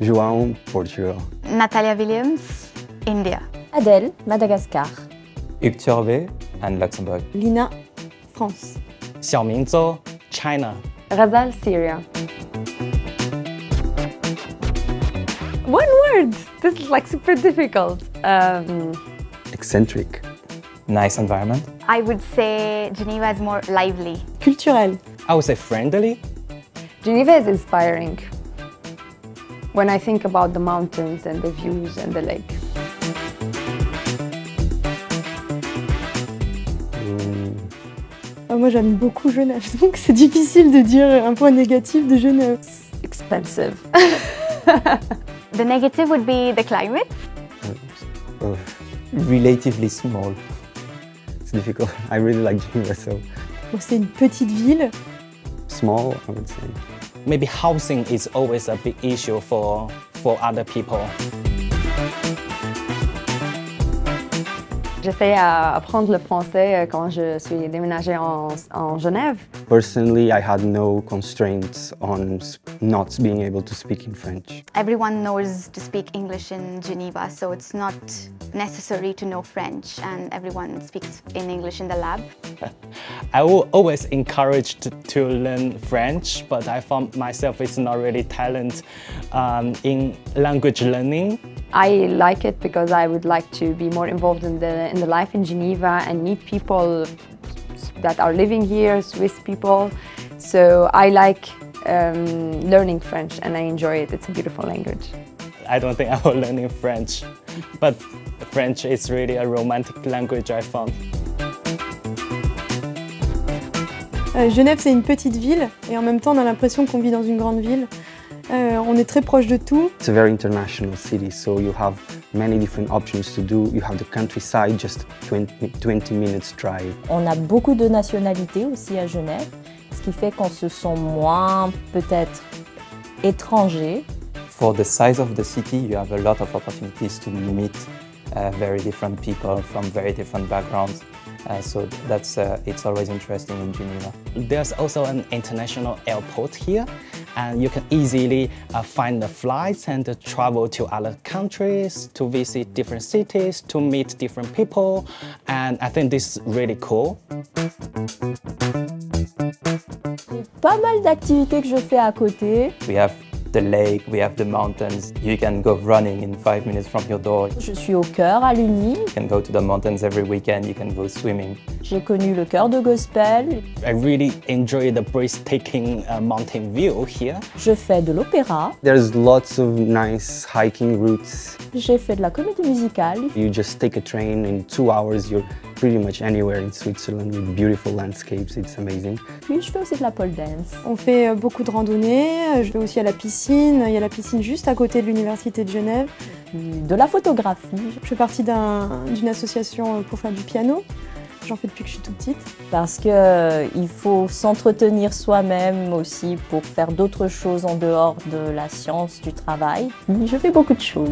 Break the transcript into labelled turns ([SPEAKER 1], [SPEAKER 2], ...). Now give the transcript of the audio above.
[SPEAKER 1] João, Portugal.
[SPEAKER 2] Natalia Williams, India.
[SPEAKER 3] Adele, Madagascar.
[SPEAKER 4] Hugues and Luxembourg.
[SPEAKER 5] Lina, France.
[SPEAKER 6] Xiaoming Zhou, China.
[SPEAKER 7] Razal, Syria. One word! This is like super difficult. Um,
[SPEAKER 1] Eccentric.
[SPEAKER 4] Nice environment.
[SPEAKER 2] I would say Geneva is more lively.
[SPEAKER 5] Culturel.
[SPEAKER 6] I would say friendly.
[SPEAKER 7] Geneva is inspiring. When I think about the mountains and the views and the lake.
[SPEAKER 5] Ah, moi j'aime beaucoup Genève, donc c'est difficile de dire un point négatif de Genève.
[SPEAKER 7] Expensive.
[SPEAKER 2] The negative would be the climate.
[SPEAKER 1] Uh,
[SPEAKER 4] Relatively small.
[SPEAKER 1] it's difficult. I really like Geneva, so
[SPEAKER 5] Bon, c'est une petite ville.
[SPEAKER 1] small, I would say.
[SPEAKER 6] Maybe housing is always a big issue for, for other people.
[SPEAKER 7] J'essaie à apprendre le français euh, quand je suis déménagée en, en Genève.
[SPEAKER 1] Personally, I had no constraints on not being able to speak in French.
[SPEAKER 2] Everyone knows to speak English in Geneva, so it's not necessary to know French, and everyone speaks in English in the lab.
[SPEAKER 6] I was always encouraged to, to learn French, but I found myself is not really talent um, in language learning.
[SPEAKER 7] I like it because I would like to be more involved in the, in the life in Geneva and meet people that are living here, Swiss people. So I like um, learning French and I enjoy it. It's a beautiful language.
[SPEAKER 6] I don't think I will learn in French, but French is really a romantic language I found.
[SPEAKER 5] Euh, Genève c'est une petite ville et en même temps on a l'impression qu'on vit dans une grande ville. Euh, on est très proche de tout.
[SPEAKER 1] It's a very international city, so you have many different options to do. You have the countryside, just 20, 20 minutes drive.
[SPEAKER 3] On a beaucoup de nationalités aussi à Genève, ce qui fait qu'on se sent moins peut-être étranger.
[SPEAKER 4] For the size of the city, you have a lot of opportunities to meet uh, very different people from very different backgrounds. Uh, so that's uh, it's always interesting in Geneva.
[SPEAKER 6] There's also an international airport here, and you can easily uh, find the flights and uh, travel to other countries, to visit different cities, to meet different people, and I think this is really cool.
[SPEAKER 3] Pas mal d'activités que je fais à côté.
[SPEAKER 4] We have the lake, we have the mountains. You can go running in five minutes from your door.
[SPEAKER 3] Je suis au chœur à l'Uni.
[SPEAKER 4] You can go to the mountains every weekend. You can go swimming.
[SPEAKER 3] J'ai connu le chœur de gospel.
[SPEAKER 6] I really enjoy the breathtaking uh, mountain view here.
[SPEAKER 3] Je fais de l'opéra.
[SPEAKER 1] There's lots of nice hiking routes.
[SPEAKER 3] J'ai fait de la comédie musicale.
[SPEAKER 1] You just take a train in two hours, you're pretty much anywhere in Switzerland with beautiful landscapes. It's amazing.
[SPEAKER 3] Puis je fais aussi de la pole dance.
[SPEAKER 5] On fait euh, beaucoup de randonnées. Euh, Je vais aussi à la piscine. Il y a la piscine juste à côté de l'université de Genève.
[SPEAKER 3] De la photographie.
[SPEAKER 5] Je fais partie d'un- d'une association pour faire du piano. J'en fais depuis que je suis toute petite.
[SPEAKER 3] Parce que euh, il faut s'entretenir soi-même aussi pour faire d'autres choses en dehors de la science du travail. Je fais beaucoup de choses.